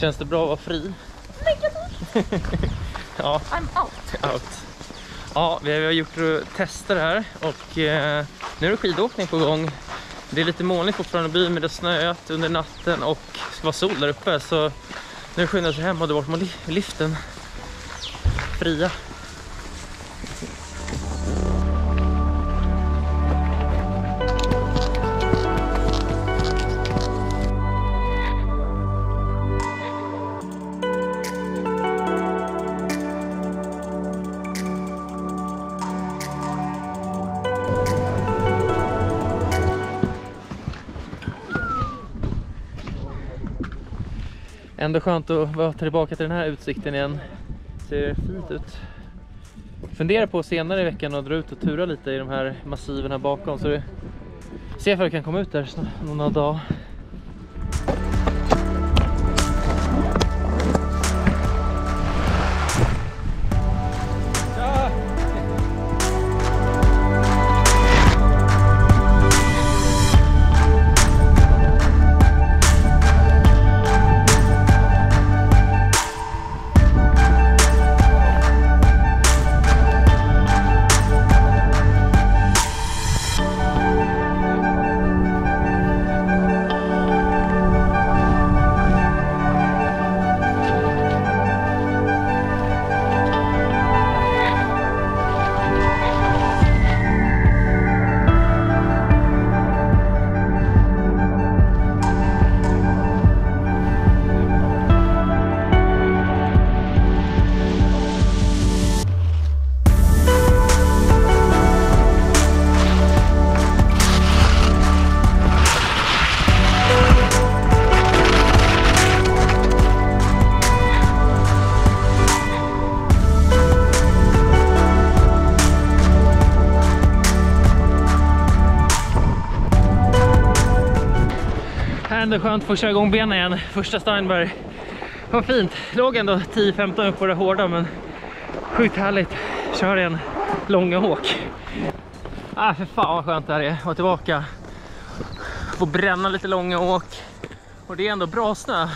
Känns det bra att vara fri? ja, I'm out. out. Ja, vi har gjort tester här och eh, nu är det skidåkning på gång. Det är lite molnigt fortfarande i byn men det har snöat under natten och det ska vara sol där uppe så nu skyndar sig hem och drar bort li- liften. Fria. Ändå skönt att vara tillbaka till den här utsikten igen. Ser fint ut. Funderar på senare i veckan att dra ut och tura lite i de här massiven här bakom. Så det... Se för att jag kan komma ut där snart, dagar. Här skönt att få köra igång benen igen. Första Steinberg. Vad fint. Låg ändå 10-15 upp på det hårda men sjukt härligt. Kör en långa åk. Ah, äh, för fan vad skönt det här är. Vara tillbaka. Få bränna lite långa åk. Och det är ändå bra snö.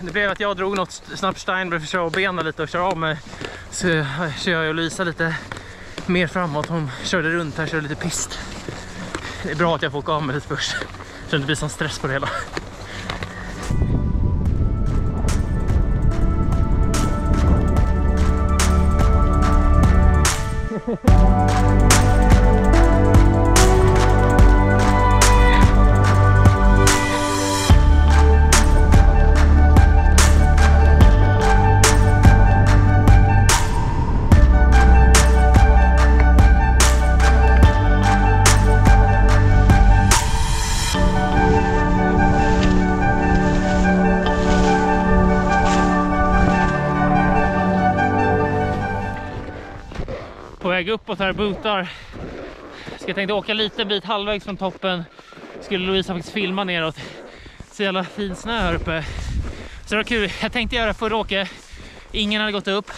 Det blev att jag drog något snabbt Steinberg för att köra av benen lite och köra av mig. Så kör jag och Lisa lite mer framåt. Hon körde runt här, körde lite pist. Det är bra att jag får åka av mig lite först. Så det inte blir sån stress på det hela. Väg uppåt här bootar. Ska jag tänkte åka lite bit halvvägs från toppen. Skulle Louisa faktiskt filma neråt. Så jävla fin snö här uppe. Så det var kul. Jag tänkte göra förra åket. Ingen hade gått upp.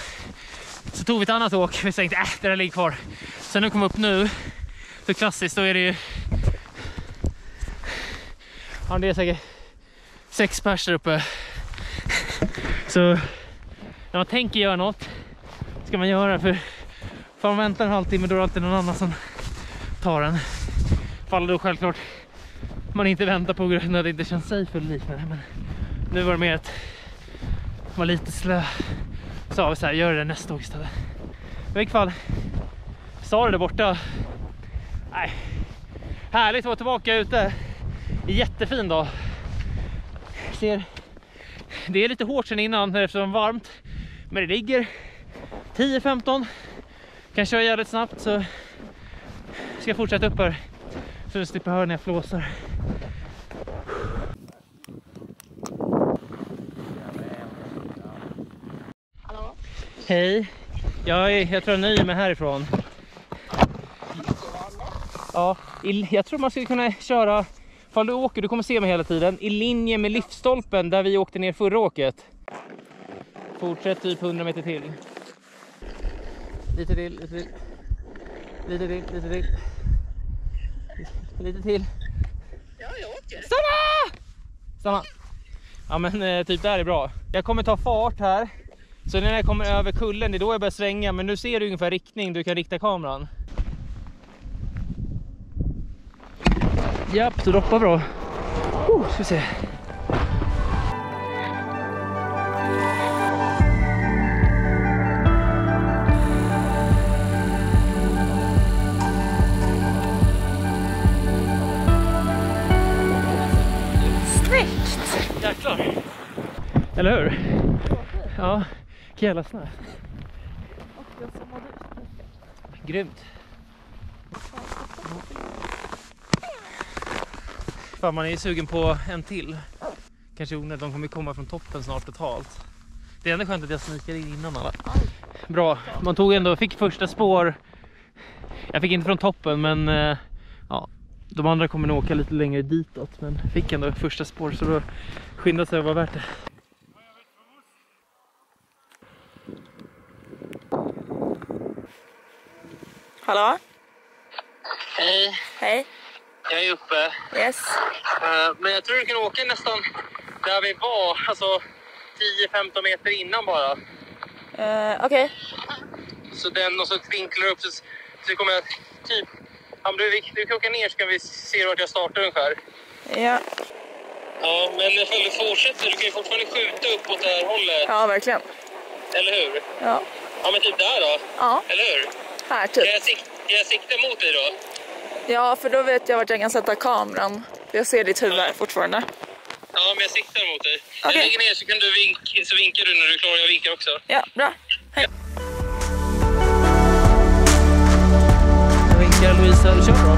Så tog vi ett annat åk. Vi tänkte äh, det där ligger kvar. Sen när vi kom upp nu. Så klassiskt då är det ju. Ja det är säkert sex pers där uppe. Så när man tänker göra något. Ska man göra för Får man vänta en halvtimme då är det alltid någon annan som tar den. Faller då självklart man inte väntar på grund av att det inte känns safe eller liknande. Men nu var det mer att vara lite slö. Så sa vi så här, gör det nästa år istället. Men i vilket fall, sa det där borta. Nej, härligt att vara tillbaka ute. Jättefin dag. Ser, det är lite hårt sen innan eftersom det är varmt. Men det ligger 10-15 kan köra jävligt snabbt så ska jag fortsätta upp här så du slipper höra när jag flåsar. Hallå? Hej! Jag, är, jag tror jag nöjer mig härifrån. Ja, i, jag tror man skulle kunna köra, ifall du åker, du kommer se mig hela tiden, i linje med liftstolpen där vi åkte ner förra åket. Fortsätt typ 100 meter till. Lite till, lite till. Lite till, lite till. Lite till. Ja, jag åker. Stanna! Stanna. Ja men eh, typ där är bra. Jag kommer ta fart här. Så när jag kommer över kullen, det är då jag börjar svänga. Men nu ser du ungefär riktning du kan rikta kameran. Japp, så droppar bra. Oh, ska vi se. Eller hur? Ja, jävla snö. Grymt. Fan, man är ju sugen på en till. Kanske onödigt, de kommer komma från toppen snart totalt. Det är ändå skönt att jag snikade in innan alla. Bra, man tog ändå, fick första spår. Jag fick inte från toppen men eh, ja, de andra kommer nog åka lite längre ditåt. Men fick ändå första spår så då skyndade sig att vara värt det. Hallå? Hej, Hej. jag är uppe. Yes. Eh, Men jag tror du kan åka nästan där vi var, alltså 10-15 meter innan bara. Uh, Okej. Så den och så vinklar upp så, så kommer jag typ... Men du, du kan åka ner så kan vi se vart jag startar ungefär. Ja. Ja, men ifall du fortsätter, du kan ju fortfarande skjuta uppåt det här hållet. ja, verkligen. Eller hur? Ja. Ja, men typ där då. Ja, Eller hur? Här Kan typ. jag, sik jag sikta mot dig då? Ja, för då vet jag vart jag kan sätta kameran. Jag ser ditt huvud här fortfarande. Ja, men jag siktar mot dig. Okej. Jag lägger ner så, kan du vink, så vinkar du när du är klar. Jag vinkar också. Ja, bra. Hej. Jag vinkar Louisa. Kör då.